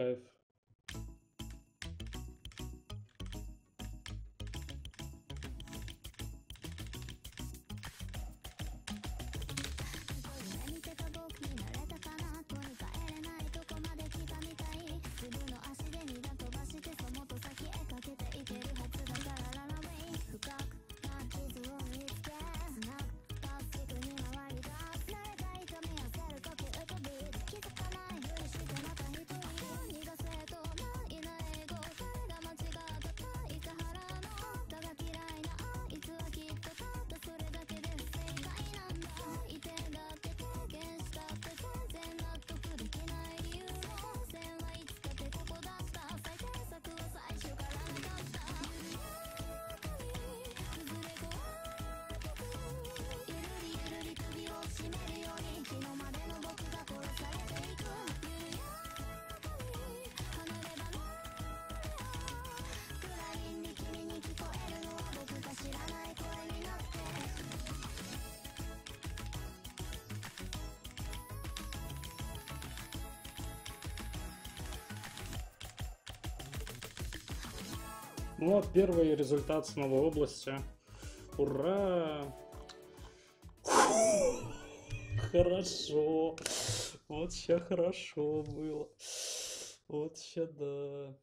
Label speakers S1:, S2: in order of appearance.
S1: Kaif. Ну вот первый результат с новой области. Ура! Хорошо. Вот сейчас хорошо было. Вот сейчас да.